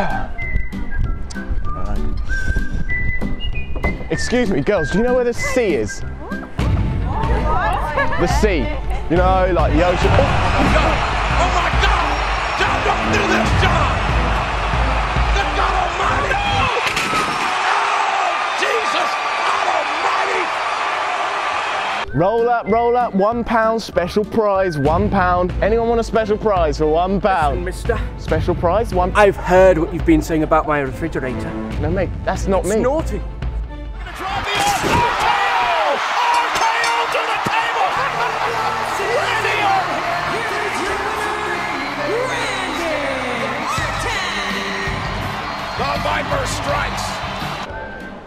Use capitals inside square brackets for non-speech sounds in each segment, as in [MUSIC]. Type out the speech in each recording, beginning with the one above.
[SIGHS] Excuse me, girls, do you know where the sea is? The sea. You know, like the ocean. Oh, Oh my God! John, don't do this, John! Roll up, roll up, one pound, special prize, one pound. Anyone want a special prize for one pound? Mister, Special prize, one. I've heard what you've been saying about my refrigerator. No, mate, that's not It's me. naughty. Drive the RKO! RKO to the table! Randy Orton! The Viper!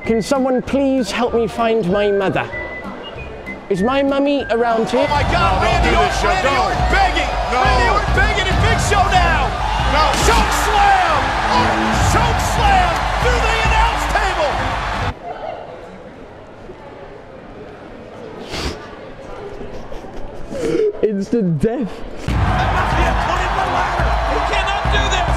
Can someone please help me find my mother? Is my mummy around here? Oh my God, No, Randy Orton, this, Randy don't. Orton begging! No. Randy Orton begging and Big Show now! No. Choke slam! Oh, Orton choke slam through the announce table! Instant death. That must be a climb the ladder! He cannot do this!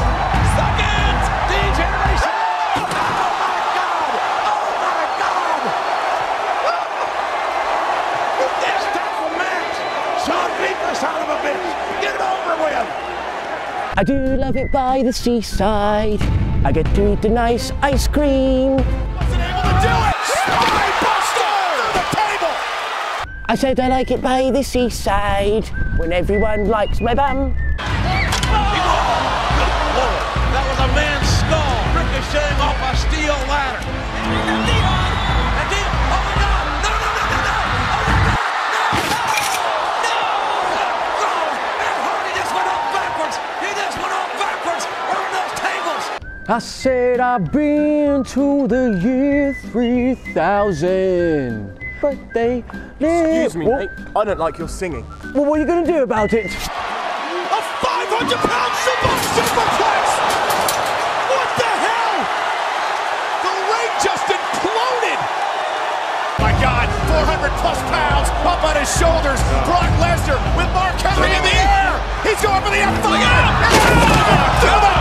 The son of a bitch! Get it over with! I do love it by the seaside. I get to eat the nice ice cream. Wasn't able to do it! Spine buster through the table! I said I like it by the seaside when everyone likes my bum. That was a man's skull I said I've been to the year 3000. But they live. Excuse me, What- mate. I don't like your singing. Well, what are you going to do about it? A 500 pound super superplex! What the hell? The ring just imploded! My God, 400 plus pounds up on his shoulders. Brock Lesnar with Mark Henry in the air. He's going for the F5. To the table.